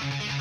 Bye.